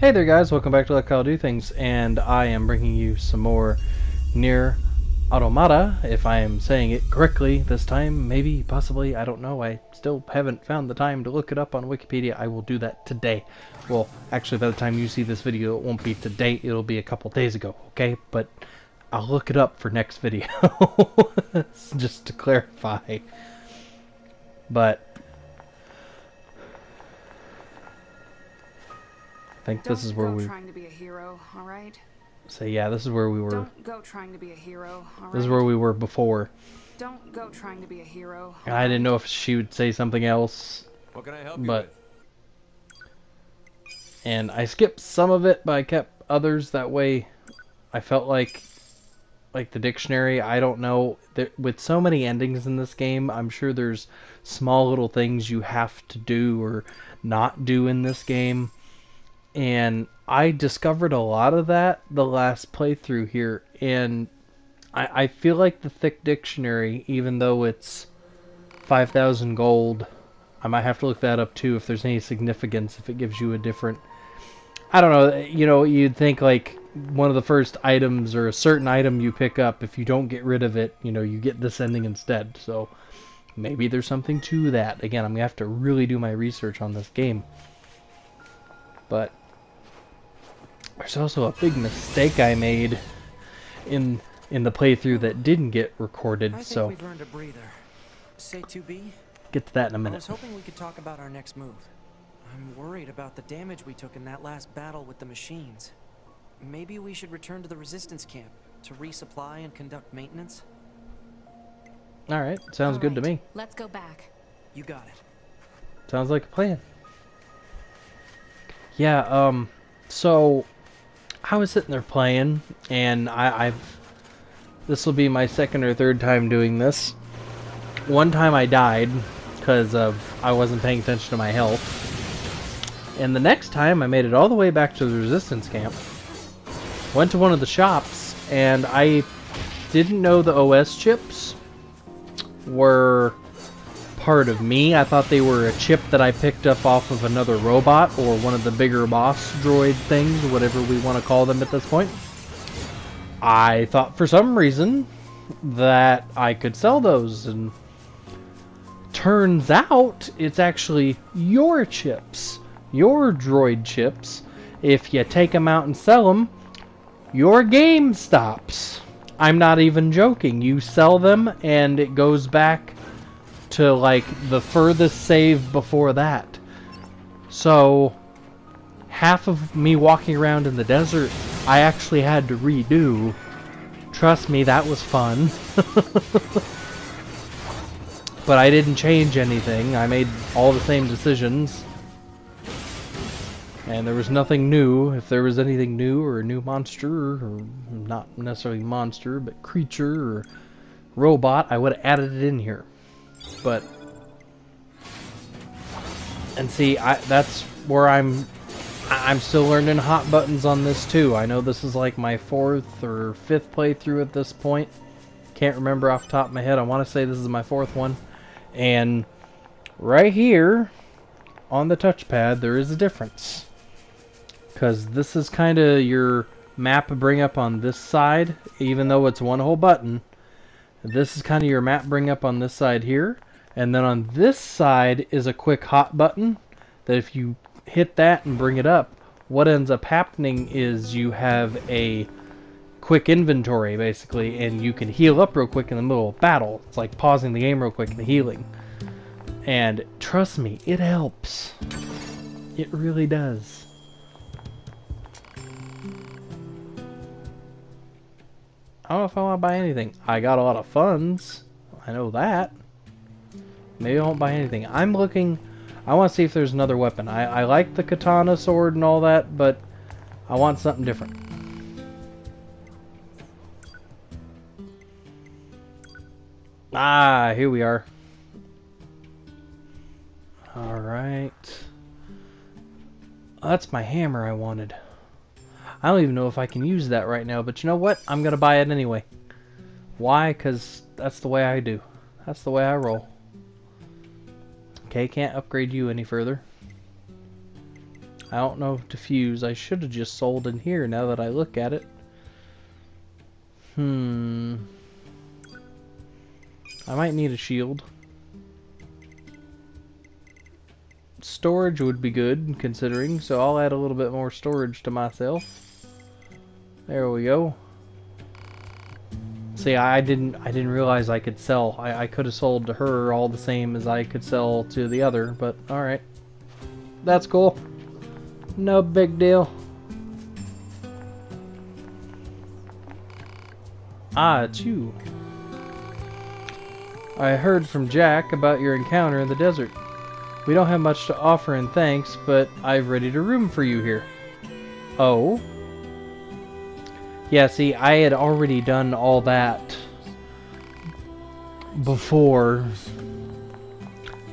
Hey there guys, welcome back to Let Kyle Do Things, and I am bringing you some more NieR Automata, if I am saying it correctly this time, maybe, possibly, I don't know, I still haven't found the time to look it up on Wikipedia, I will do that today. Well, actually by the time you see this video, it won't be today, it'll be a couple days ago, okay? But I'll look it up for next video, just to clarify. But think Don't this is where go we trying to be a hero, all right? say yeah, this is where we were. Don't go trying to be a hero, all right? This is where we were before. Don't go trying to be a hero. And I didn't know if she would say something else, What can I help you but with? and I skipped some of it, but I kept others that way. I felt like like the dictionary, I don't know, there, with so many endings in this game, I'm sure there's small little things you have to do or not do in this game. And I discovered a lot of that the last playthrough here and I, I feel like the thick dictionary, even though it's 5,000 gold, I might have to look that up too if there's any significance, if it gives you a different. I don't know, you know, you'd think like one of the first items or a certain item you pick up, if you don't get rid of it, you know, you get this ending instead. So maybe there's something to that. Again, I'm going to have to really do my research on this game. But there's also a big mistake I made in in the playthrough that didn't get recorded, so a breather. Say 2B? get to that in a minute. I was hoping we could talk about our next move. I'm worried about the damage we took in that last battle with the machines. Maybe we should return to the resistance camp to resupply and conduct maintenance? All right, sounds good to me. Let's go back. You got it. Sounds like a plan. Yeah, um, so I was sitting there playing, and I, I've this will be my second or third time doing this. One time I died because of I wasn't paying attention to my health, and the next time I made it all the way back to the resistance camp. Went to one of the shops, and I didn't know the OS chips were part of me. I thought they were a chip that I picked up off of another robot or one of the bigger boss droid things, whatever we want to call them at this point. I thought for some reason that I could sell those, and turns out it's actually your chips, your droid chips. If you take them out and sell them, your game stops. I'm not even joking. You sell them, and it goes back to like the furthest save before that. So half of me walking around in the desert I actually had to redo. Trust me, that was fun. but I didn't change anything. I made all the same decisions. And there was nothing new. If there was anything new or a new monster, or not necessarily monster, but creature or robot, I would have added it in here but and see I that's where I'm I'm still learning hot buttons on this too. I know this is like my fourth or fifth playthrough at this point. Can't remember off the top of my head. I want to say this is my fourth one. And right here on the touchpad there is a difference. Cuz this is kind of your map bring up on this side even though it's one whole button. This is kind of your map bring up on this side here. And then on this side is a quick hot button that if you hit that and bring it up, what ends up happening is you have a quick inventory basically and you can heal up real quick in the middle of battle. It's like pausing the game real quick and healing. And trust me, it helps. It really does. I don't know if I want to buy anything. I got a lot of funds. I know that. Maybe I won't buy anything. I'm looking... I want to see if there's another weapon. I, I like the katana sword and all that, but I want something different. Ah, here we are. Alright. That's my hammer I wanted. I don't even know if I can use that right now, but you know what? I'm going to buy it anyway. Why? Because that's the way I do. That's the way I roll. Okay, can't upgrade you any further. I don't know if diffuse. I should have just sold in here now that I look at it. Hmm. I might need a shield. Storage would be good, considering, so I'll add a little bit more storage to myself. There we go. See, I didn't I didn't realize I could sell. I, I could have sold to her all the same as I could sell to the other, but alright. That's cool. No big deal. Ah, it's you. I heard from Jack about your encounter in the desert. We don't have much to offer in thanks, but I've readied a room for you here. Oh? Yeah, see, I had already done all that before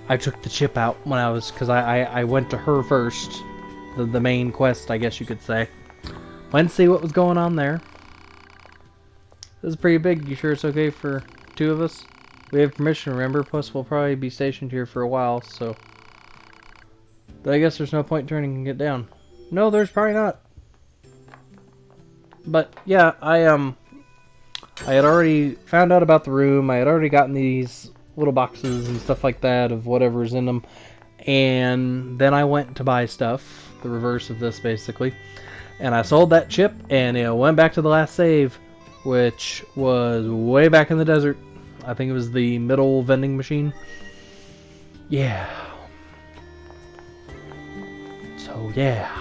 I took the chip out when I was, because I, I, I went to her first, the, the main quest, I guess you could say. Went to see what was going on there. This is pretty big. You sure it's okay for two of us? We have permission, remember? Plus, we'll probably be stationed here for a while, so... But I guess there's no point turning and get down. No, there's probably not. But, yeah, I, um... I had already found out about the room. I had already gotten these little boxes and stuff like that of whatever's in them. And then I went to buy stuff. The reverse of this, basically. And I sold that chip, and it went back to the last save, which was way back in the desert. I think it was the middle vending machine. Yeah. So, yeah.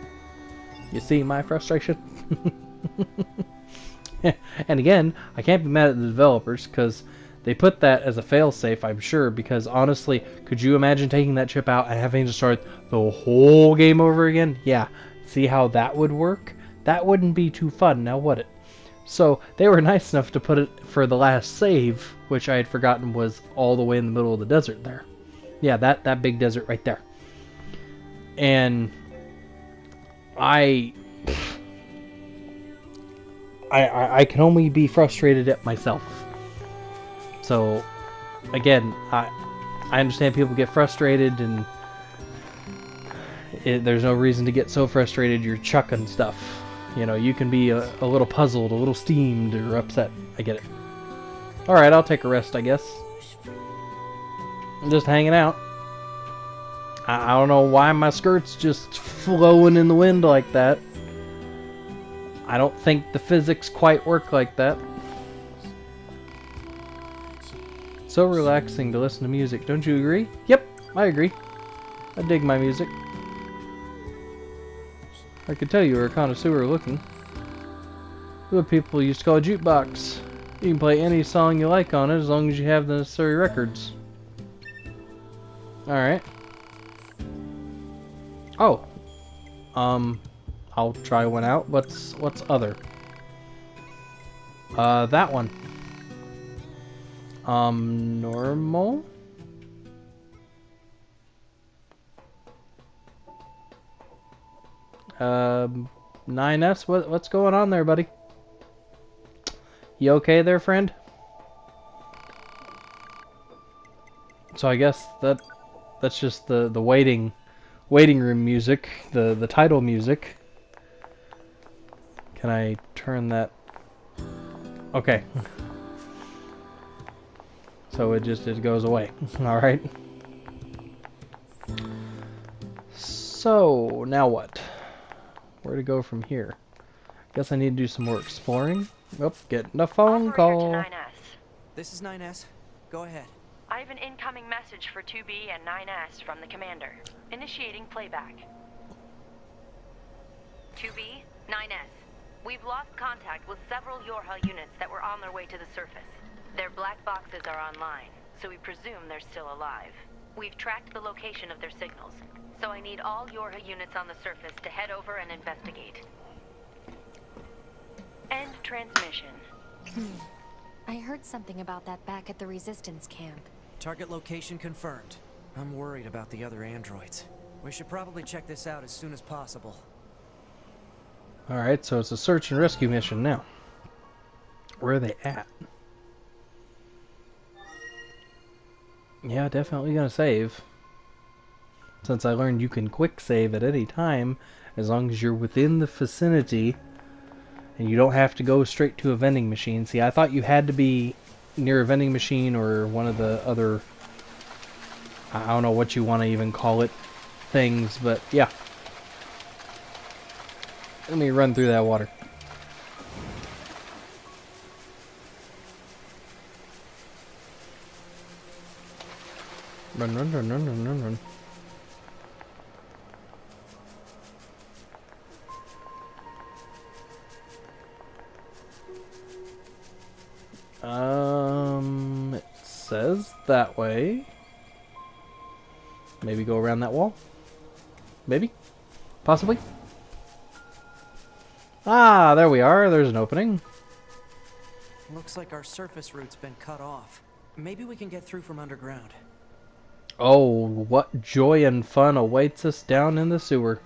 you see my frustration? and again, I can't be mad at the developers because they put that as a failsafe, I'm sure, because honestly, could you imagine taking that chip out and having to start the whole game over again? Yeah. See how that would work? That wouldn't be too fun, now would it? So they were nice enough to put it for the last save, which I had forgotten was all the way in the middle of the desert there. Yeah, that, that big desert right there. And I, I, I, I can only be frustrated at myself. So, again, I, I understand people get frustrated and it, there's no reason to get so frustrated you're chucking stuff. You know, you can be a, a little puzzled, a little steamed, or upset. I get it. Alright, I'll take a rest, I guess. I'm just hanging out. I, I don't know why my skirt's just flowing in the wind like that. I don't think the physics quite work like that. So relaxing to listen to music, don't you agree? Yep, I agree. I dig my music. I could tell you were a connoisseur looking. What people used to call a jukebox. You can play any song you like on it as long as you have the necessary records. Alright. Oh. Um, I'll try one out. What's, what's other? Uh, that one. Um, normal? Um, 9S, what, what's going on there, buddy? You okay there, friend? So I guess that that's just the the waiting waiting room music, the the title music. Can I turn that? Okay. So it just it goes away. Mm-hmm. All right. So now what? Where to go from here? Guess I need to do some more exploring. Oh, getting a phone call. To 9S. This is 9S. Go ahead. I have an incoming message for 2B and 9S from the commander. Initiating playback. 2B, 9S. We've lost contact with several Yorha units that were on their way to the surface. Their black boxes are online, so we presume they're still alive. We've tracked the location of their signals, so I need all Yorha units on the surface to head over and investigate. End transmission. Hmm. I heard something about that back at the resistance camp. Target location confirmed. I'm worried about the other androids. We should probably check this out as soon as possible. Alright, so it's a search and rescue mission now. Where are they at? Yeah, definitely gonna save. since I learned you can quick save at any time as long as you're within the vicinity and you don't have to go straight to a vending machine. See, I thought you had to be near a vending machine or one of the other I don't know what you want to even call it things, but yeah. Let me run through that water. Run, run, run, run, run, run, run. Um, it says that way. Maybe go around that wall? Maybe? Possibly? Ah, there we are. There's an opening. Looks like our surface route's been cut off. Maybe we can get through from underground. Oh, what joy and fun awaits us down in the sewer.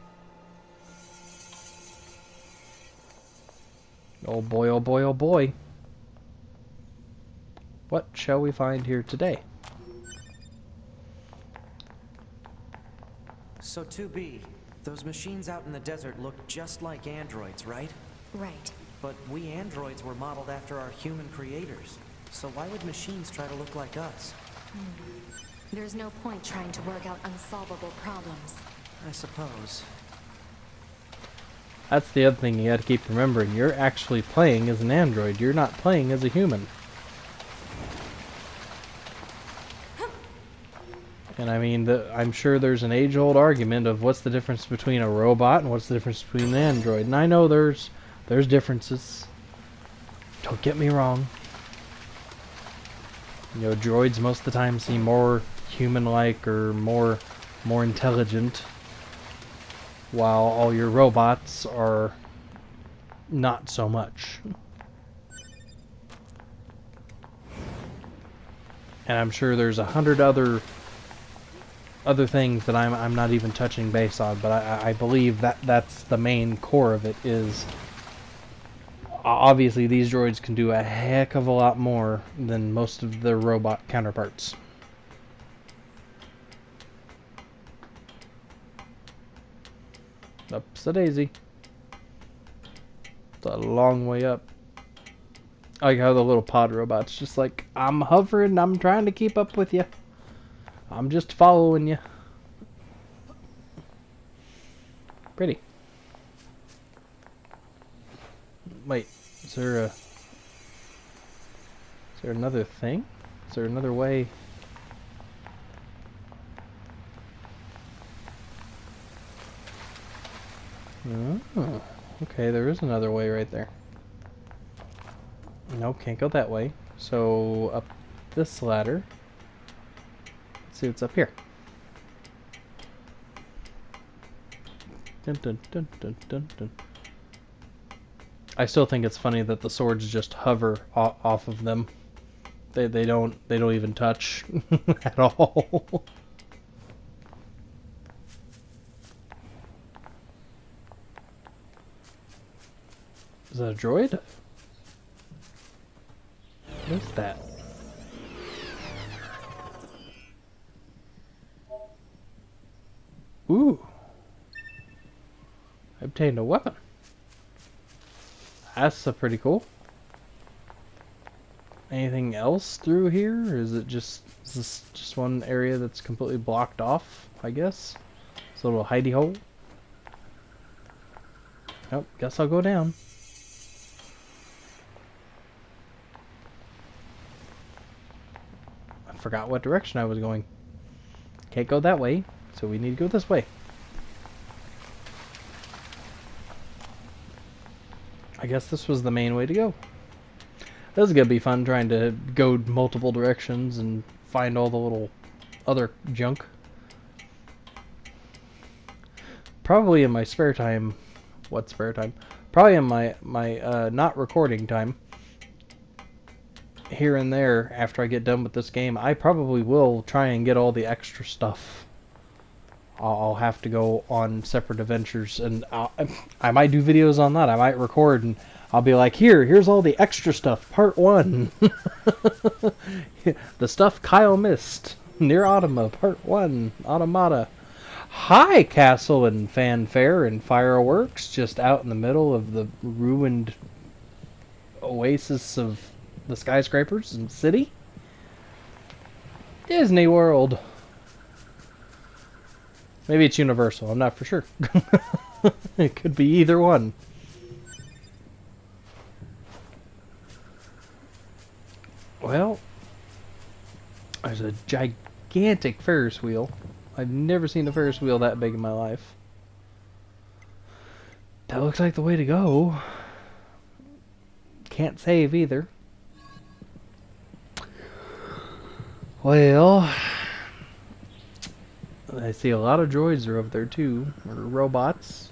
Oh boy, oh boy, oh boy. What shall we find here today? So 2B, those machines out in the desert look just like androids, right? Right. But we androids were modeled after our human creators. So why would machines try to look like us? Hmm. There's no point trying to work out unsolvable problems. I suppose. That's the other thing you gotta keep remembering. You're actually playing as an android. You're not playing as a human. And I mean, the, I'm sure there's an age-old argument of what's the difference between a robot and what's the difference between an android. And I know there's there's differences. Don't get me wrong. You know, droids most of the time seem more human-like or more more intelligent, while all your robots are not so much. And I'm sure there's a hundred other other things that I'm I'm not even touching base on, but I, I believe that that's the main core of it is obviously these droids can do a heck of a lot more than most of their robot counterparts. Up's the daisy. It's a long way up. I like how the little pod robot's just like, I'm hovering, I'm trying to keep up with you. I'm just following you. Pretty. Wait, is there a... Is there another thing? Is there another way? Oh, okay, there is another way right there. Nope, can't go that way. So, up this ladder. See what's up here. Dun, dun, dun, dun, dun, dun. I still think it's funny that the swords just hover off of them. They they don't they don't even touch at all. Is that a droid? What is that? Ooh. I obtained a weapon. That's a pretty cool. Anything else through here? Or is it just is this just one area that's completely blocked off, I guess? It's a little hidey hole. Nope, guess I'll go down. I forgot what direction I was going. Can't go that way, so we need to go this way. I guess this was the main way to go. This is gonna be fun trying to go multiple directions and find all the little other junk. Probably in my spare time. What spare time? Probably in my my uh, not recording time. Here and there, after I get done with this game, I probably will try and get all the extra stuff. I'll, have to go on separate adventures, and I'll, I might do videos on that. I might record and I'll be like, here, here's all the extra stuff, part one. the stuff Kyle missed. NieR Automata, part one. Automata. high castle and fanfare and fireworks just out in the middle of the ruined oasis of the skyscrapers and city. Disney World. Maybe it's Universal. I'm not for sure. it could be either one. Well, there's a gigantic Ferris wheel. I've never seen a Ferris wheel that big in my life. That looks like the way to go. Can't save either. Well, I see a lot of droids are over there too, or robots.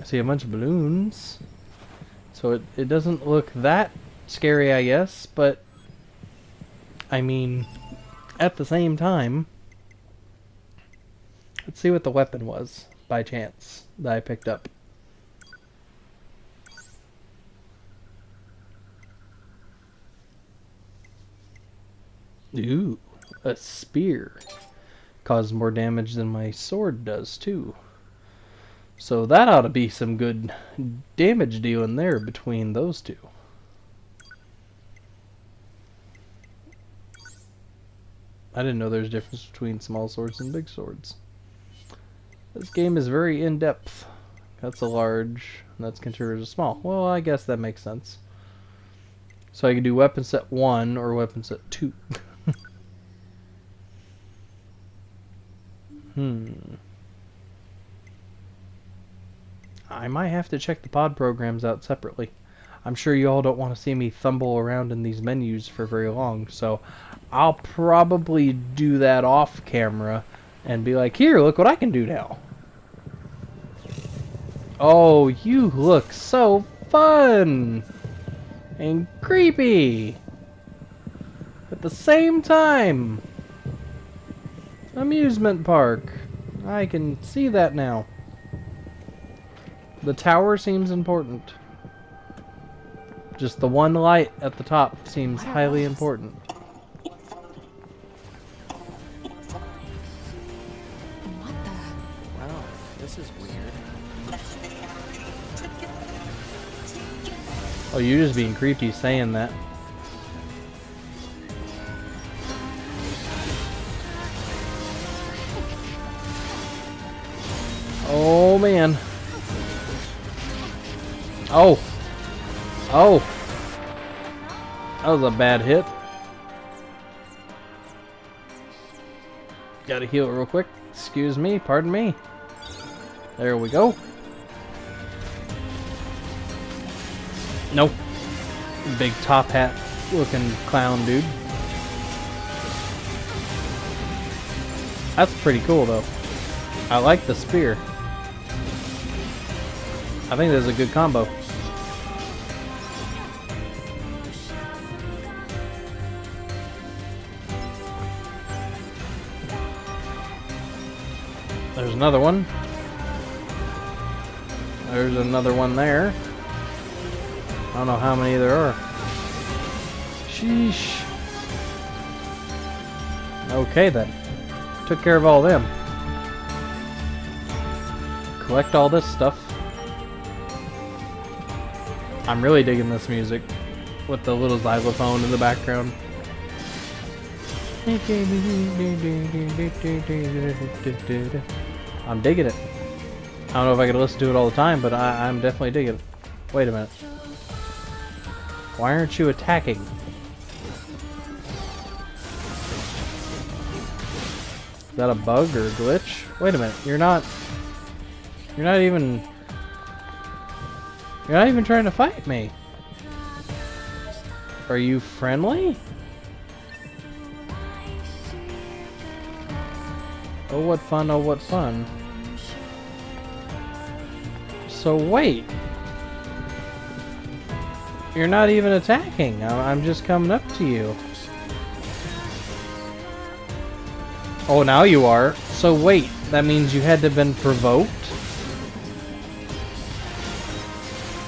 I see a bunch of balloons. So it, it doesn't look that scary, I guess, but I mean, at the same time, let's see what the weapon was by chance that I picked up. Ooh, a spear. Causes more damage than my sword does, too. So that ought to be some good damage dealing there between those two. I didn't know there's a difference between small swords and big swords. This game is very in-depth. That's a large, and that's considered a small. Well, I guess that makes sense. So I can do weapon set 1 or weapon set 2. hmm. I might have to check the pod programs out separately. I'm sure you all don't want to see me thumble around in these menus for very long, so I'll probably do that off camera and be like, here, look what I can do now. Oh, you look so fun and creepy at the same time. Amusement park. I can see that now. The tower seems important. Just the one light at the top seems highly important. Wow, this is weird. Oh, you're just being creepy saying that. Oh, man. Oh. Oh. That was a bad hit. Gotta heal real quick. Excuse me, pardon me. There we go. Nope. Big top hat looking clown dude. That's pretty cool though. I like the spear. I think that's a good combo. There's another one. There's another one there. I don't know how many there are. Sheesh. Okay then. Took care of all them. Collect all this stuff. I'm really digging this music with the little xylophone in the background. I'm digging it. I don't know if I can listen to it all the time, but I, I'm definitely digging it. Wait a minute. Why aren't you attacking? Is that a bug or a glitch? Wait a minute, you're not... You're not even... You're not even trying to fight me. Are you friendly? Oh, what fun, oh, what fun. So wait. You're not even attacking. I'm just coming up to you. Oh, now you are. So wait, that means you had to have been provoked?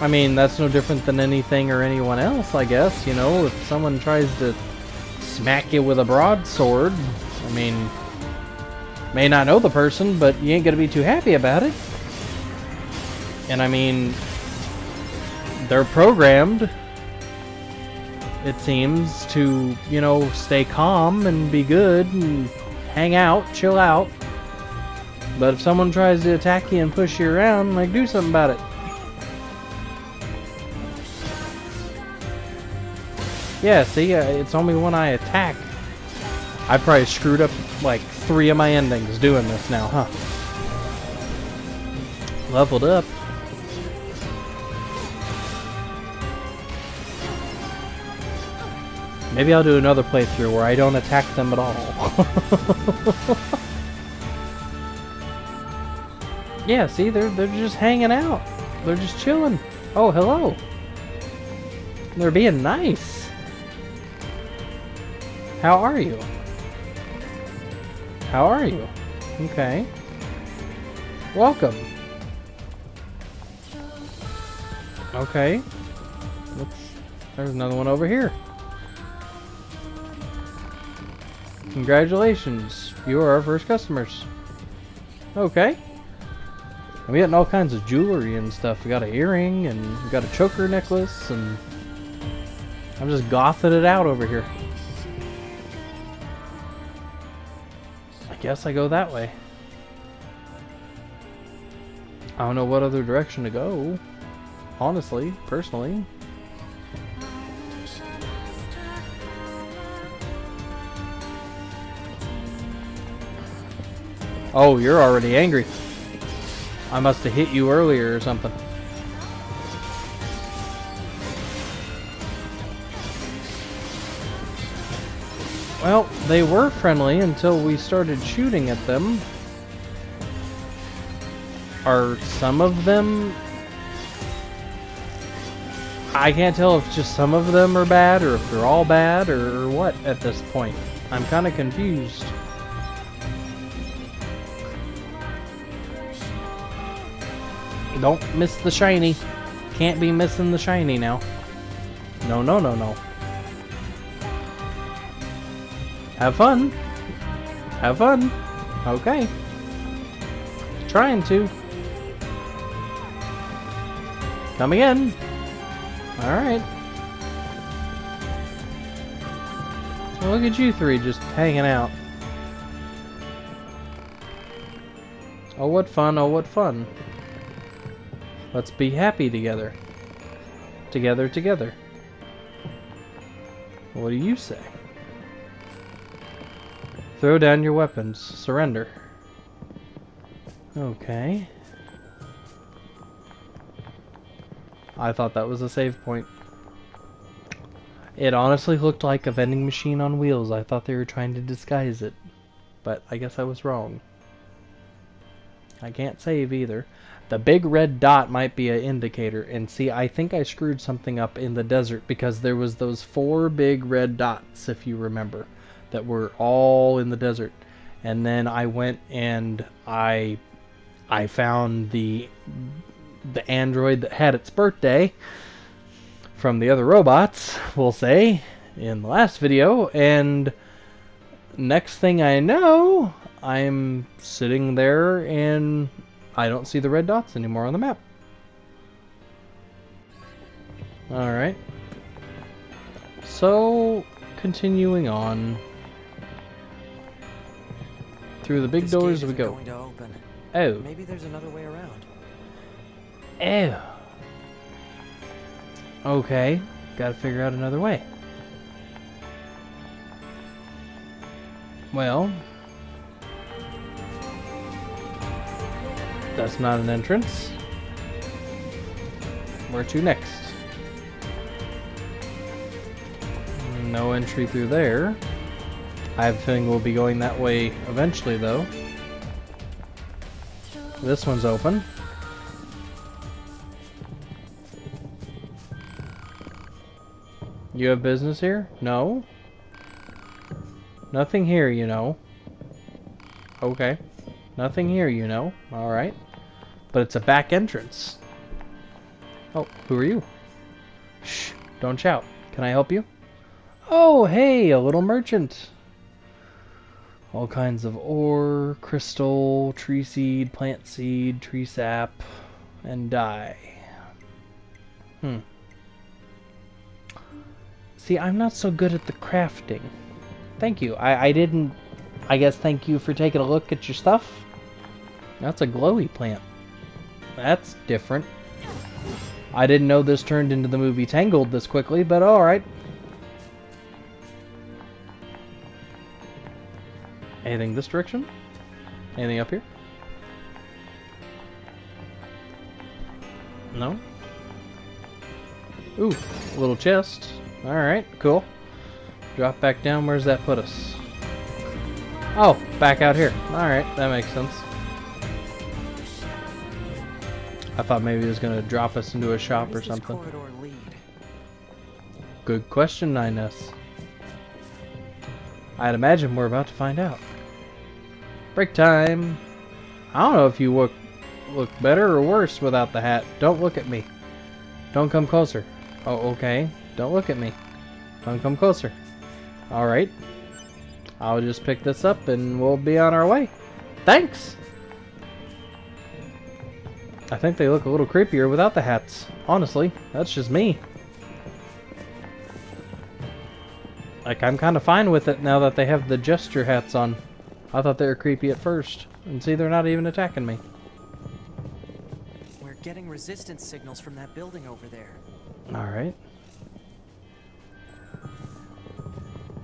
I mean, that's no different than anything or anyone else, I guess. You know, if someone tries to smack you with a broadsword, I mean, May not know the person, but you ain't gonna be too happy about it. And I mean, they're programmed, it seems, to, you know, stay calm and be good and hang out, chill out. But if someone tries to attack you and push you around, like, do something about it. Yeah, see, uh, it's only when I attack. I probably screwed up like three of my endings doing this now, huh? Leveled up. Maybe I'll do another playthrough where I don't attack them at all. yeah, see, they're they're just hanging out. They're just chilling. Oh, hello. They're being nice. How are you? How are you? Okay. Welcome. Okay. Let's, there's another one over here. Congratulations. You are our first customers. Okay. And we getting all kinds of jewelry and stuff. We got an earring and we got a choker necklace and I'm just gothing it out over here. Guess I go that way. I don't know what other direction to go. Honestly, personally. Oh, you're already angry. I must have hit you earlier or something. Well, they were friendly until we started shooting at them. Are some of them... I can't tell if just some of them are bad or if they're all bad or what at this point. I'm kind of confused. Don't miss the shiny. Can't be missing the shiny now. No, no, no, no. Have fun. Have fun. Okay. Trying to. Come again. Alright. Look at you three just hanging out. Oh, what fun, oh, what fun. Let's be happy together. Together, together. What do you say? Throw down your weapons. Surrender. Okay. I thought that was a save point. It honestly looked like a vending machine on wheels. I thought they were trying to disguise it. But I guess I was wrong. I can't save either. The big red dot might be an indicator. And see, I think I screwed something up in the desert because there was those four big red dots, if you remember, that were all in the desert. And then I went and I I found the the android that had its birthday from the other robots, we'll say, in the last video, and next thing I know, I'm sitting there and I don't see the red dots anymore on the map. Alright. So, continuing on. Through the big This doors we go. Going to open. Oh. Maybe there's another way around. Oh. Okay. Gotta figure out another way. Well. That's not an entrance. Where to next? No entry through there. I have a feeling we'll be going that way eventually, though. This one's open. You have business here? No? Nothing here, you know. Okay. Nothing here, you know. Alright. But it's a back entrance. Oh, who are you? Shh, don't shout. Can I help you? Oh, hey, a little merchant. All kinds of ore, crystal, tree seed, plant seed, tree sap, and dye. Hmm. See, I'm not so good at the crafting. Thank you. I, I didn't... I guess thank you for taking a look at your stuff. That's a glowy plant. That's different. I didn't know this turned into the movie Tangled this quickly, but alright. Anything this direction? Anything up here? No? Ooh, little chest. Alright, cool. Drop back down, where's that put us? Oh, back out here. Alright, that makes sense. I thought maybe it was going to drop us into a shop or something. Good question, 9S. I'd imagine we're about to find out. Break time. I don't know if you look look better or worse without the hat. Don't look at me. Don't come closer. Oh, okay. Don't look at me. Don't come closer. Alright. I'll just pick this up and we'll be on our way. Thanks! I think they look a little creepier without the hats. Honestly, that's just me. Like, I'm kind of fine with it now that they have the gesture hats on. I thought they were creepy at first. And see, they're not even attacking me. We're getting resistance signals from that building over there. Alright.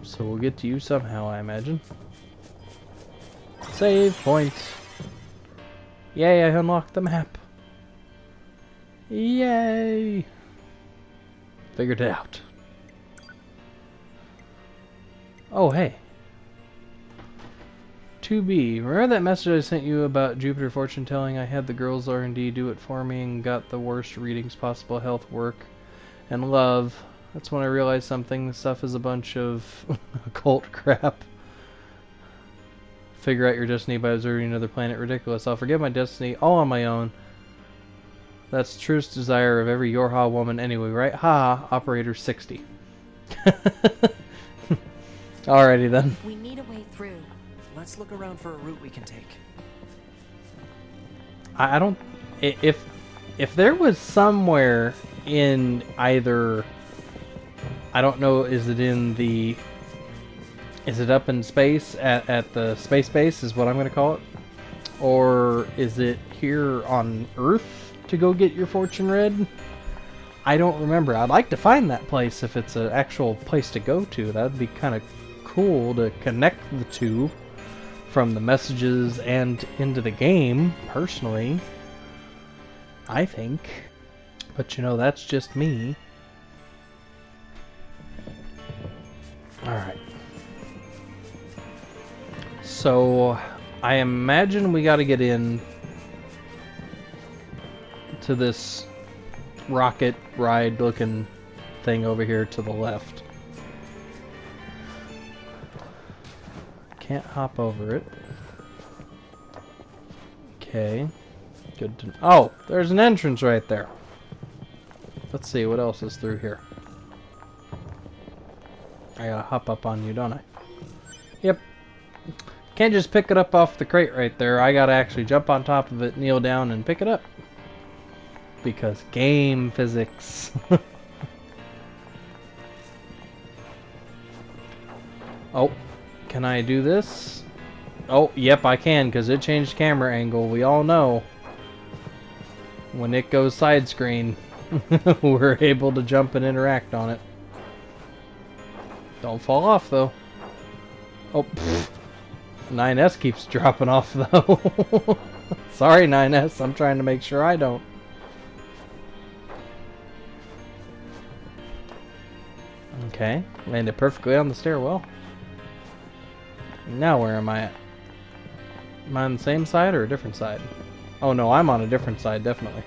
So we'll get to you somehow, I imagine. Save point. Yay, I unlocked the map. Yay! Figured it out. Oh, hey. 2B. Remember that message I sent you about Jupiter fortune telling? I had the girls R&D do it for me and got the worst readings possible health work and love. That's when I realized something. This stuff is a bunch of occult crap. Figure out your destiny by observing another planet. Ridiculous. I'll forget my destiny all on my own. That's the truest desire of every Yorha woman anyway, right? Ha, Operator 6O. Alrighty then. Let's look around for a route we can take. I, I don't. If if there was somewhere in either, I don't know. Is it in the? Is it up in space at at the space base? Is what I'm going to call it, or is it here on Earth to go get your fortune read? I don't remember. I'd like to find that place if it's an actual place to go to. That'd be kind of cool to connect the two from the messages and into the game, personally. I think. But you know, that's just me. Alright. So, I imagine we gotta get in to this rocket ride looking thing over here to the left. Can't hop over it. Okay. Good to Oh, there's an entrance right there. Let's see what else is through here. I gotta hop up on you, don't I? Yep. Can't just pick it up off the crate right there. I gotta actually jump on top of it, kneel down, and pick it up. Because game physics. oh, can I do this? Oh, yep, I can, because it changed camera angle. We all know. When it goes side screen, we're able to jump and interact on it. Don't fall off, though. Oh, pfft. 9S keeps dropping off, though. Sorry, 9S. I'm trying to make sure I don't. Okay, landed perfectly on the stairwell. Now where am I at? Am I on the same side or a different side? Oh no, I'm on a different side, definitely.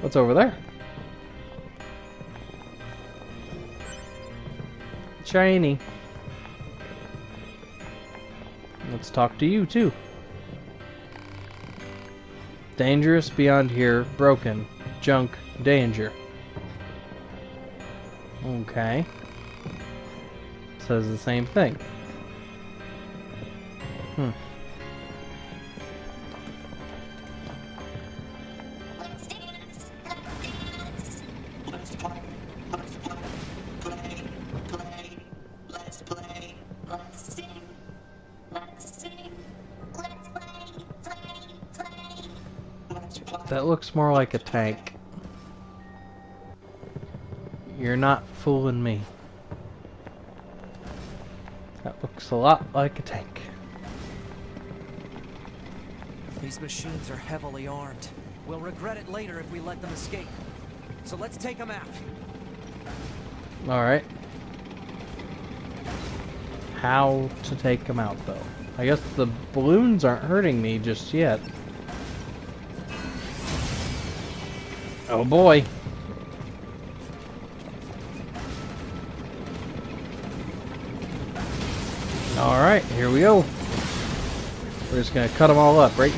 What's over there? Shiny. Let's talk to you too. Dangerous beyond here, broken, junk, danger. Okay. Says the same thing. That looks more like a tank. You're not fooling me. That looks a lot like a tank. These machines are heavily armed. We'll regret it later if we let them escape. So let's take them out. Alright. How to take them out, though? I guess the balloons aren't hurting me just yet. Oh boy. Alright, here we go. We're just gonna cut them all up, right?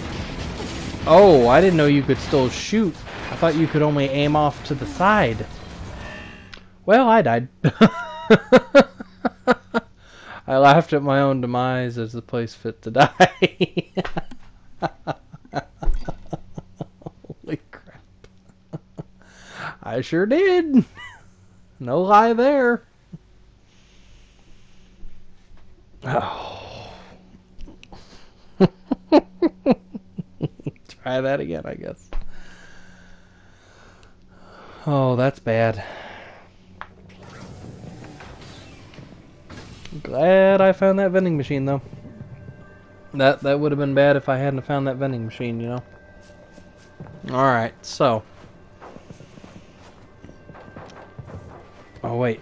Oh, I didn't know you could still shoot. I thought you could only aim off to the side. Well, I died. I laughed at my own demise as the place fit to die. Holy crap. I sure did. No lie there. Oh. Try that again, I guess. Oh, that's bad. Glad I found that vending machine though. That that would have been bad if I hadn't found that vending machine, you know. All right, so. Oh wait.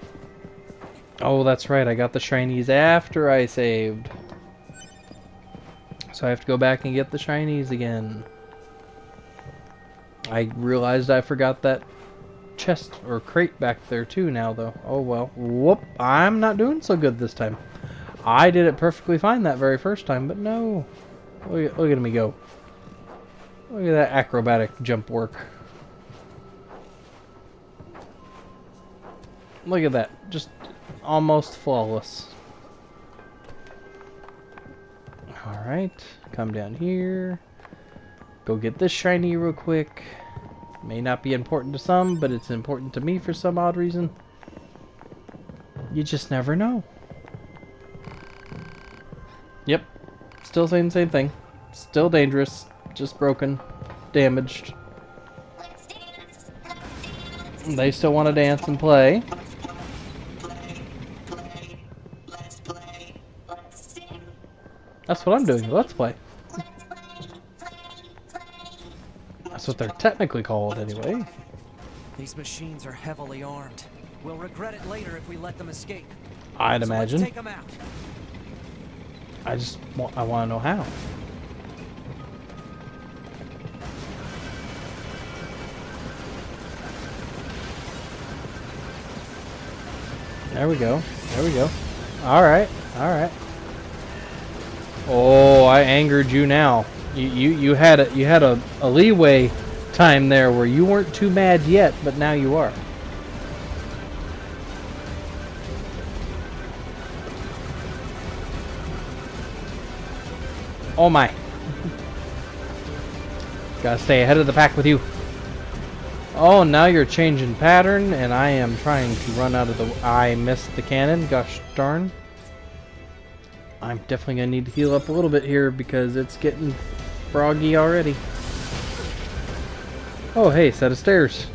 Oh, that's right. I got the shinies after I saved. So I have to go back and get the shinies again. I realized I forgot that chest or crate back there too now though. Oh well. Whoop. I'm not doing so good this time. I did it perfectly fine that very first time, but no. Look at, look at me go. Look at that acrobatic jump work. Look at that. Just almost flawless. Alright. Come down here. Go get this shiny real quick. May not be important to some, but it's important to me for some odd reason. You just never know. Yep. Still saying the same thing. Still dangerous. Just broken. Damaged. They still want to dance and play. That's what I'm doing. Let's play. That's what they're technically called anyway. These machines are heavily armed. We'll regret it later if we let them escape. I'd So imagine. Take them out. I just want, I want to know how. There we go. There we go. All right. All right. Oh, I angered you now. You you had a you had a, a leeway time there where you weren't too mad yet, but now you are. Oh my. Gotta stay ahead of the pack with you. Oh, now you're changing pattern, and I am trying to run out of the... I missed the cannon, gosh darn. I'm definitely gonna need to heal up a little bit here because it's getting froggy already. Oh, hey, set of stairs.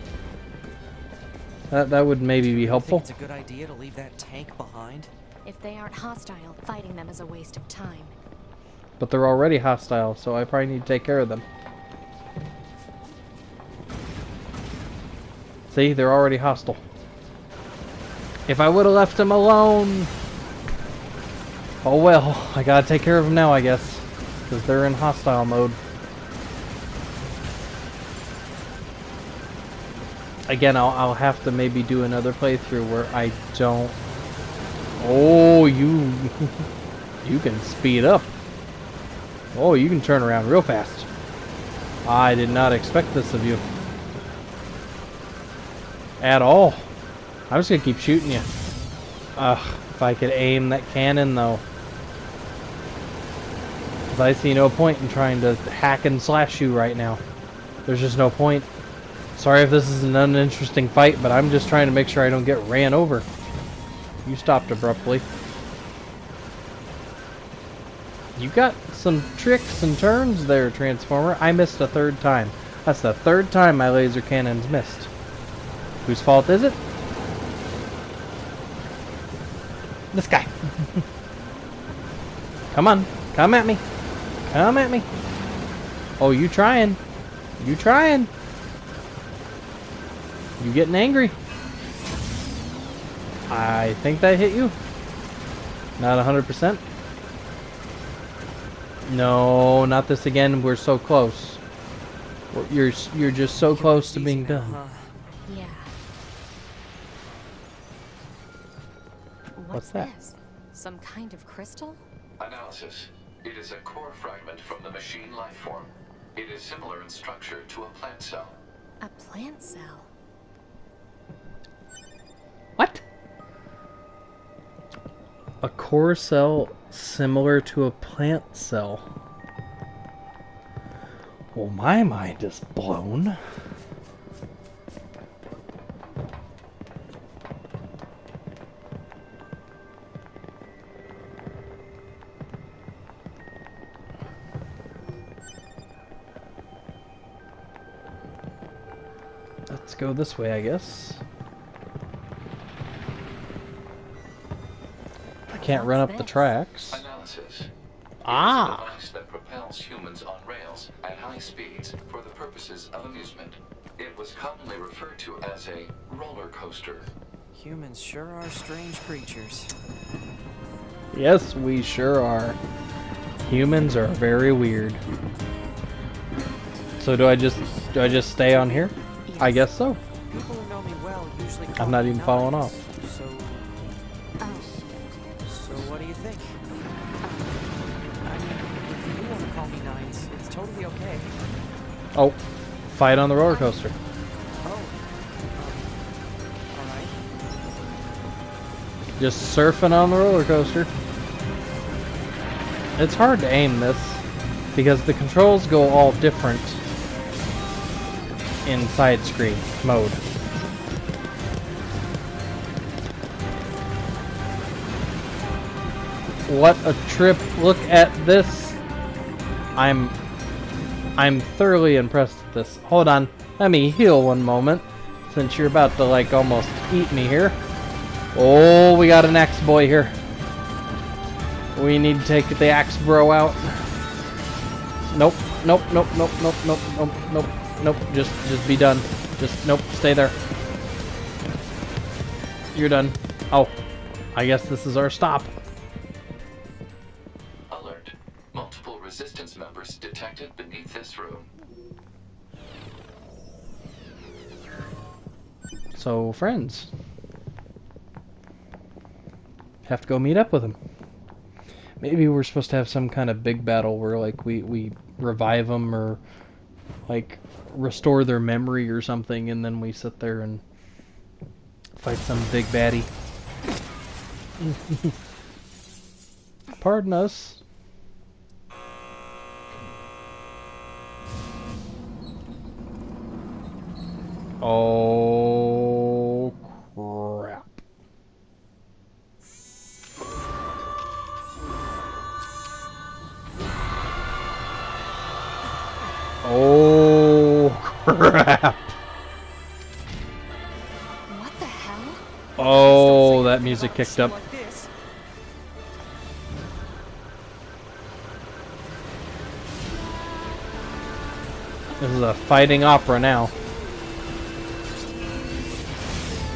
That, that would maybe be helpful. it's a good idea to leave that tank behind. If they aren't hostile, fighting them is a waste of time. But they're already hostile, so I probably need to take care of them. See, they're already hostile. If I would have left them alone... Oh well, I gotta take care of them now, I guess. Because they're in hostile mode. Again, I'll, I'll have to maybe do another playthrough where I don't... Oh, you... you can speed up. Oh, you can turn around real fast. I did not expect this of you. At all. I'm just gonna keep shooting you. Ugh, if I could aim that cannon though. Because I see no point in trying to hack and slash you right now. There's just no point. Sorry if this is an uninteresting fight, but I'm just trying to make sure I don't get ran over. You stopped abruptly. You got some tricks and turns there, Transformer. I missed a third time. That's the third time my laser cannon's missed. Whose fault is it? This guy. Come on. Come at me. Come at me. Oh, you trying. You trying. You getting angry. I think that hit you. Not 100%. No, not this again. We're so close. You're you're just so close to being done. huh? Yeah. What's that? this? Some kind of crystal? Analysis. It is a core fragment from the machine life form. It is similar in structure to a plant cell. A plant cell. A core cell similar to a plant cell. Well, my mind is blown. Let's go this way, I guess. Can't run up the What's this? Analysis. tracks. It is Ah. a device that propels humans on rails at high speeds for the purposes of amusement. It was commonly referred to as a roller coaster. Humans sure are strange creatures. Yes, we sure are. Humans are very weird. So do I just do I just stay on here? I guess so. People who know me well usually I'm not even falling off. Fight on the roller coaster. Oh. Um, all right. Just surfing on the roller coaster. It's hard to aim this because the controls go all different in side screen mode. What a trip. Look at this. I'm I'm thoroughly impressed this. Hold on. Let me heal one moment since you're about to like almost eat me here. Oh, we got an axe boy here. We need to take the axe bro out. Nope, nope, nope, nope, nope, nope, nope, nope, nope. Just, just be done. Just, nope, stay there. You're done. Oh, I guess this is our stop. So, friends. Have to go meet up with him. Maybe we're supposed to have some kind of big battle where, like, we, we revive them or, like, restore their memory or something, and then we sit there and fight some big baddie. Pardon us. Oh, crap. Oh, crap. what the hell? Oh, that music kicked up. This. This is a fighting opera now.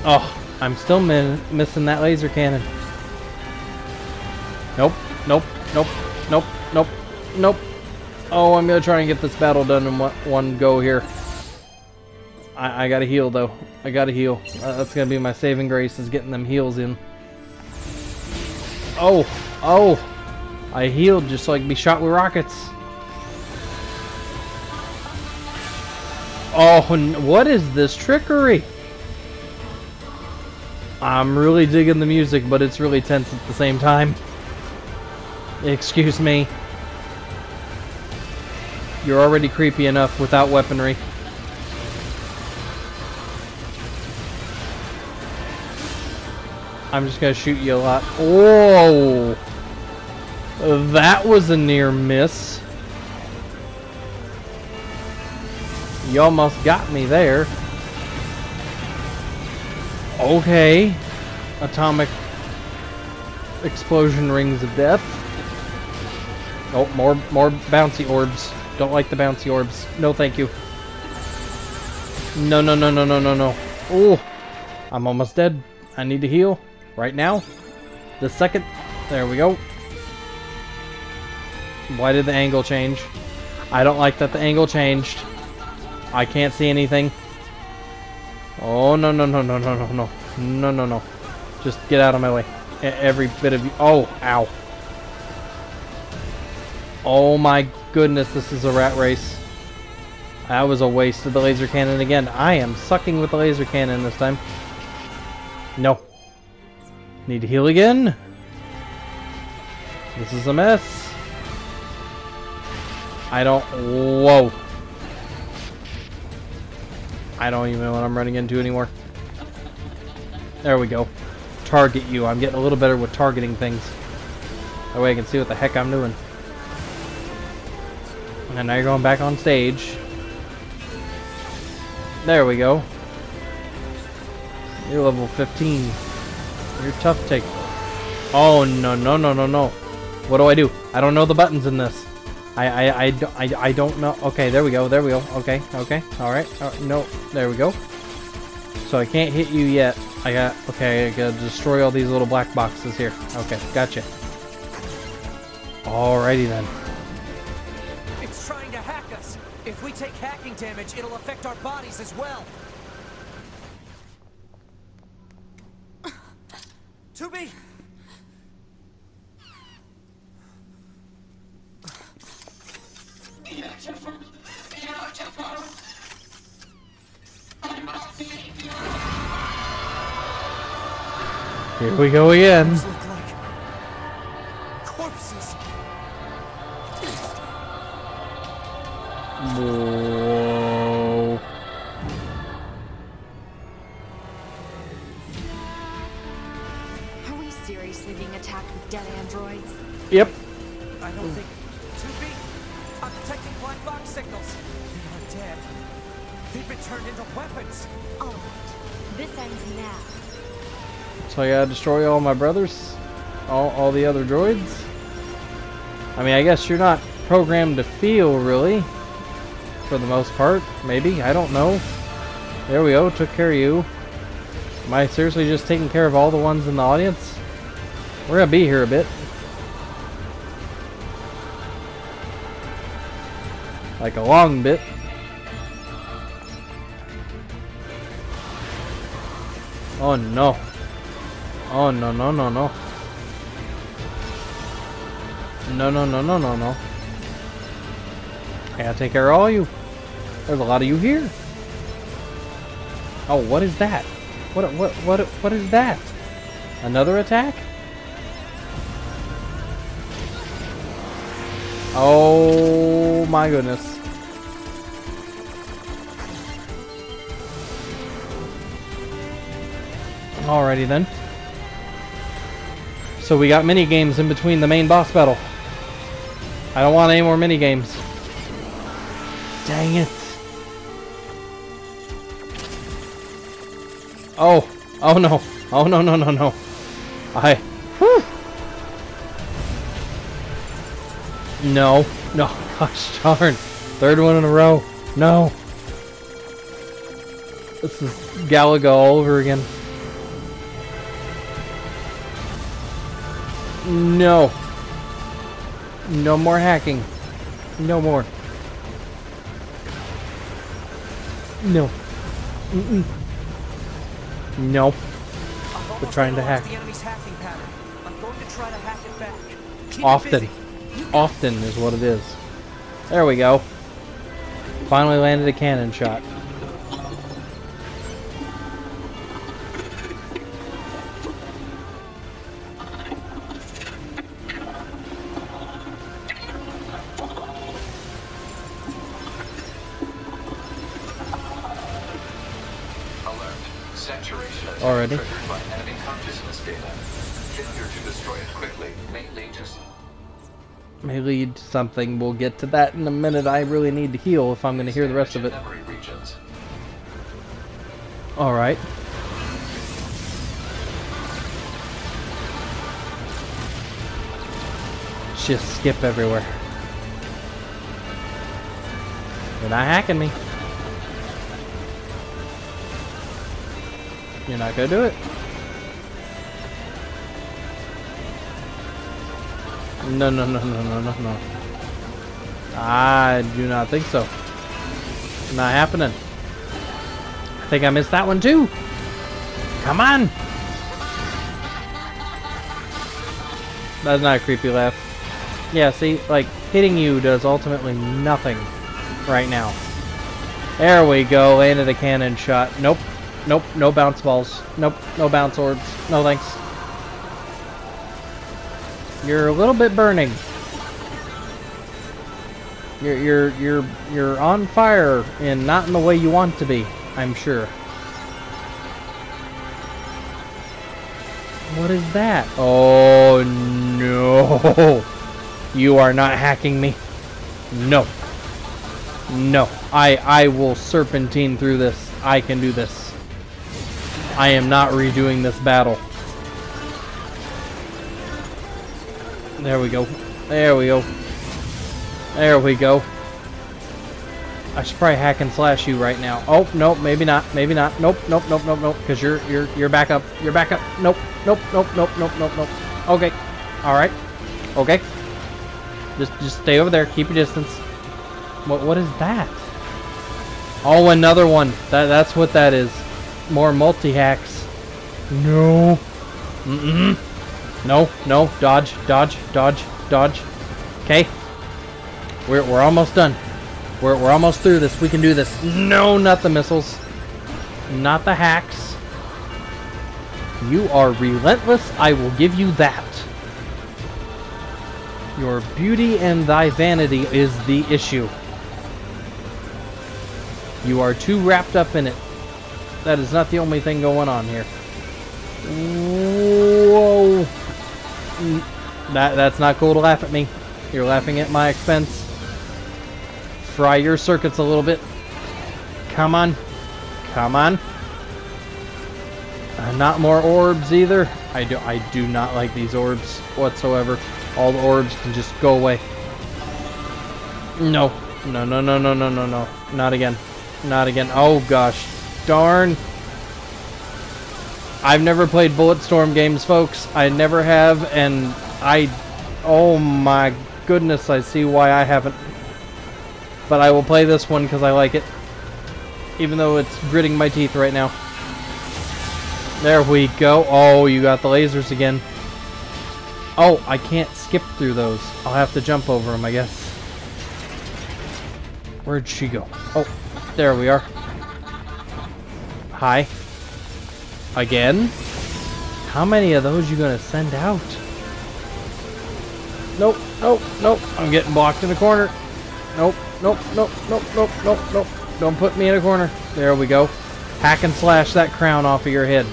Oh, I'm still mi missing that laser cannon. Nope, nope, nope, nope, nope, nope. Oh, I'm gonna try and get this battle done in one, one go here. I, I gotta heal though. I gotta heal. Uh, that's gonna be my saving grace is getting them heals in. Oh, oh! I healed just so I can be shot with rockets. Oh, what is this trickery? I'm really digging the music, but it's really tense at the same time. Excuse me. You're already creepy enough without weaponry. I'm just gonna shoot you a lot. Whoa! That was a near miss. You almost got me there. Okay. Atomic explosion rings of death. Oh, more more bouncy orbs. Don't like the bouncy orbs. No, thank you. No, no, no, no, no, no, no. Oh, I'm almost dead. I need to heal right now. The second. There we go. Why did the angle change? I don't like that the angle changed. I can't see anything. Oh, no, no, no, no, no, no, no. No, no, no. Just get out of my way. Every bit of you. Oh, ow. Oh my goodness, this is a rat race. That was a waste of the laser cannon again. I am sucking with the laser cannon this time. No. Need to heal again. This is a mess. I don't... Whoa. I don't even know what I'm running into anymore. There we go. Target you. I'm getting a little better with targeting things. That way I can see what the heck I'm doing. And now you're going back on stage. There we go. You're level 15. You're tough to take. Oh, no, no, no, no, no. What do I do? I don't know the buttons in this. I, I, I, don't- I, I don't know. Okay, there we go, there we go. Okay, okay, alright. Uh, no, there we go. So I can't hit you yet. I got, okay, I gotta destroy all these little black boxes here. Okay, gotcha. Alrighty then. It's trying to hack us. If we take hacking damage, it'll affect our bodies as well. 2B! Beautiful. Here we go again. All my brothers? All, all the other droids? I mean, I guess you're not programmed to feel, really. For the most part. Maybe. I don't know. There we go. Took care of you. Am I seriously just taking care of all the ones in the audience? We're gonna be here a bit. Like a long bit. Oh no. Oh no no no no. No no no no no no. I gotta take care of all you. There's a lot of you here. Oh, what is that? What what what what is that? Another attack? Oh my goodness. Alrighty then. So we got mini games in between the main boss battle. I don't want any more mini games. Dang it. Oh. Oh no. Oh no no no no. I whew. No. No. Gosh darn. Third one in a row. No. This is Galaga all over again. No. No more hacking. No more. No. Mm-mm. No. I've almost trying to hack. the enemy's hacking pattern. I'm going to try to hack it back. Keep it Often. Often is what it is. There we go. Finally landed a cannon shot. S- May lead to something. We'll get to that in a minute. I really need to heal if I'm going to hear the rest of it. Alright. Just skip everywhere. You're not hacking me. You're not gonna do it. No, no, no, no, no, no, no. I do not think so. Not happening. I think I missed that one too. Come on. That's not a creepy laugh. Yeah, see, like, hitting you does ultimately nothing right now. There we go, landed a cannon shot. Nope, nope, no bounce balls. Nope, no bounce orbs. No thanks. You're a little bit burning. You're you're you're you're on fire and not in the way you want to be, I'm sure. What is that? Oh no. You are not hacking me. No. No. I I will serpentine through this. I can do this. I am not redoing this battle. There we go. There we go. There we go. I should probably hack and slash you right now. Oh, nope, maybe not. Maybe not. Nope, nope, nope, nope, nope. Because you're you're you're back up. You're back up. Nope, nope, nope, nope, nope, nope, nope. Okay. Alright. Okay. Just just stay over there. Keep your distance. What what is that? Oh, another one. That that's what that is. More multi hacks. No. Mm-mm. No, no. Dodge, dodge, dodge, dodge. Okay. We're we're almost done. We're we're almost through this. We can do this. No, not the missiles. Not the hacks. You are relentless. I will give you that. Your beauty and thy vanity is the issue. You are too wrapped up in it. That is not the only thing going on here. Whoa. Mm, That that's not cool to laugh at me. You're laughing at my expense. Fry your circuits a little bit. Come on. Come on. Uh, not more orbs either. I do I do not like these orbs whatsoever. All the orbs can just go away. No. No, no, no, no, no, no, no. Not again. Not again. Oh gosh. Darn. I've never played Bulletstorm games, folks. I never have, and I... Oh my goodness, I see why I haven't. But I will play this one because I like it. Even though it's gritting my teeth right now. There we go. Oh, you got the lasers again. Oh, I can't skip through those. I'll have to jump over them, I guess. Where'd she go? Oh, there we are. Hi. Again? How many of those you gonna send out? Nope, nope, nope. I'm getting blocked in the corner. Nope, nope, nope, nope, nope, nope, nope. Don't put me in a corner. There we go. Hack and slash that crown off of your head.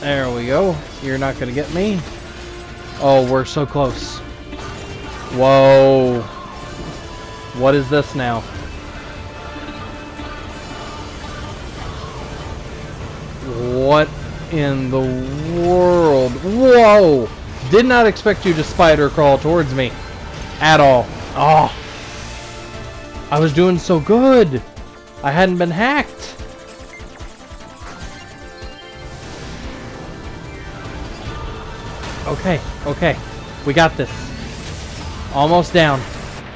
There we go. You're not gonna get me. Oh, we're so close. Whoa. What is this now? What in the world? Whoa! Did not expect you to spider crawl towards me. At all. Oh. I was doing so good. I hadn't been hacked. Okay, okay. We got this. Almost down.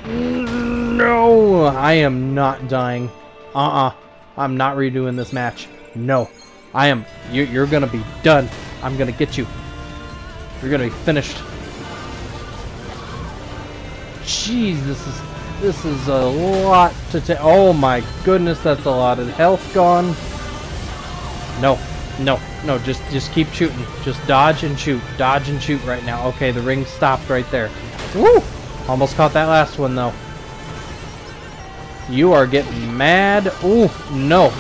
No, I am not dying. Uh-uh. I'm not redoing this match. No. I am. You, you're gonna be done. I'm gonna get you. You're gonna be finished. Jeez, this is this is a lot to take. Oh my goodness, that's a lot of health gone. No, no, no. Just just keep shooting. Just dodge and shoot. Dodge and shoot right now. Okay, the ring stopped right there. Woo! Almost caught that last one though. You are getting mad. Ooh, no.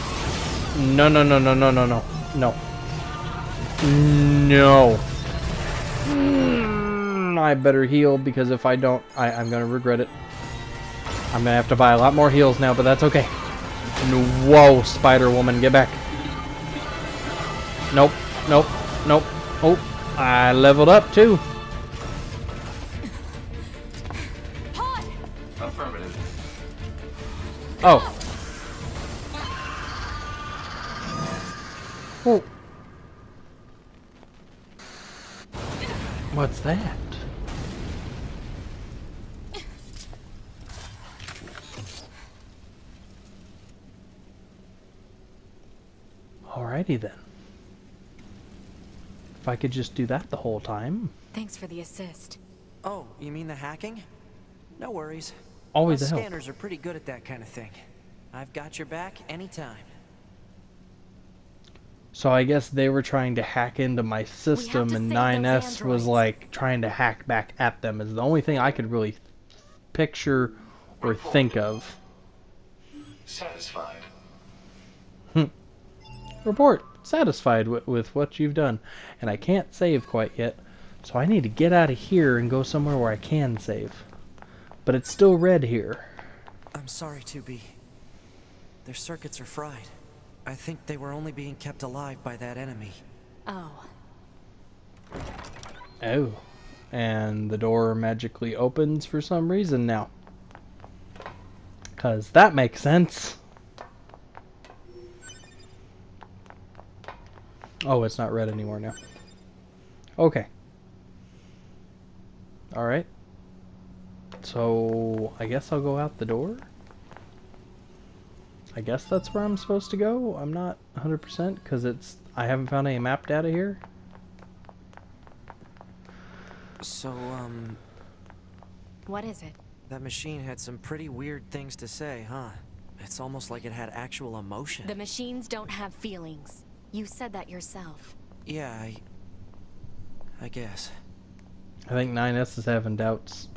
No, no, no, no, no, no, no. No. No. Mm, I better heal because if I don't, I, I'm going to regret it. I'm going to have to buy a lot more heals now, but that's okay. Whoa, Spider Woman, get back. Nope, nope, nope. Oh, I leveled up too. Affirmative. Oh. Oh. What's that? Alrighty then. If I could just do that the whole time. Thanks for the assist. Oh, you mean the hacking? No worries. Always Us a help. scanners are pretty good at that kind of thing. I've got your back anytime. So I guess they were trying to hack into my system, and save those 9S was like trying to hack back at them. Is the only thing I could really picture or think of. Satisfied. Hmm. Report satisfied with, with what you've done, and I can't save quite yet, so I need to get out of here and go somewhere where I can save. But it's still red here. I'm sorry, 2B. Their circuits are fried. I think they were only being kept alive by that enemy. Oh, Oh, and the door magically opens for some reason now. Cause that makes sense. Oh, it's not red anymore now. Okay. Alright. So, I guess I'll go out the door? I guess that's where I'm supposed to go? I'm not 100% because it's... I haven't found any map data here. So, um, what is it? that machine had some pretty weird things to say, huh? It's almost like it had actual emotion. The machines don't have feelings. You said that yourself. Yeah, I... I guess. I think 9S is having doubts.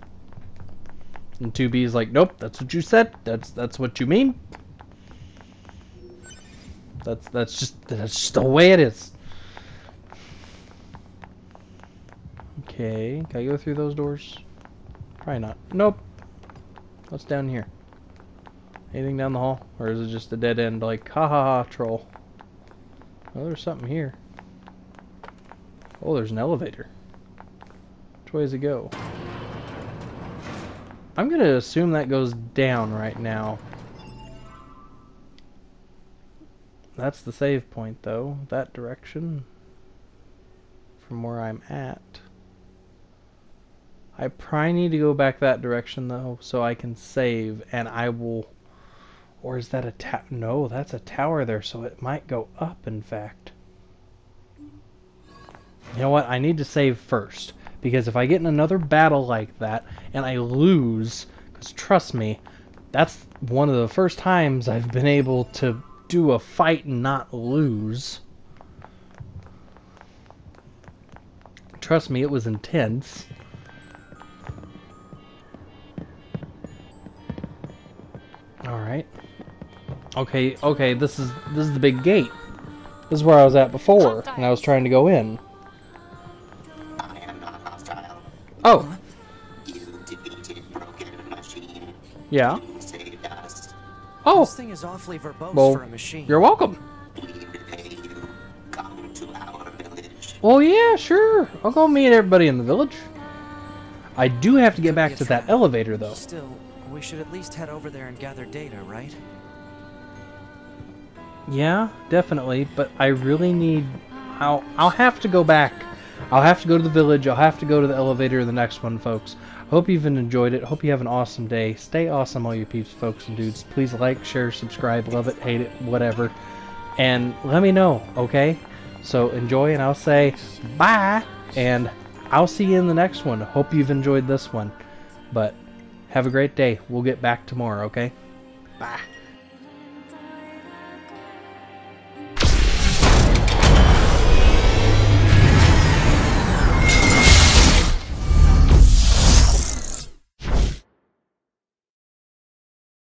And 2B is like, nope, that's what you said. That's that's what you mean. That's that's just that's just the way it is. Okay, can I go through those doors? Probably not. Nope. What's down here? Anything down the hall? Or is it just a dead end like, ha ha ha, troll? Oh, there's something here. Oh, there's an elevator. Which way does it go? I'm gonna assume that goes down right now. That's the save point, though. That direction. From where I'm at. I probably need to go back that direction, though, so I can save, and I will... Or is that a ta- No, that's a tower there, so it might go up, in fact. You know what? I need to save first. Because if I get in another battle like that and I lose, because trust me, that's one of the first times I've been able to do a fight and not lose. Trust me, it was intense. Alright. Okay, okay, this is this is the big gate. This is where I was at before, and I was trying to go in. Oh, yeah. You saved us. Oh, This thing is awfully verbose well, for a machine. you're welcome. We repay you. Come to our village. Well, yeah, sure. I'll go meet everybody in the village. I do have to get back to that elevator, though. Still, we should at least head over there and gather data, right? Yeah, definitely. But I really need. I'll I'll have to go back. I'll have to go to the village. I'll have to go to the elevator. The next one, folks. Hope you've enjoyed it. Hope you have an awesome day. Stay awesome, all you peeps, folks, and dudes. Please like, share, subscribe, love it, hate it, whatever, and let me know. Okay. So enjoy, and I'll say bye, and I'll see you in the next one. Hope you've enjoyed this one, but have a great day. We'll get back tomorrow. Okay. Bye.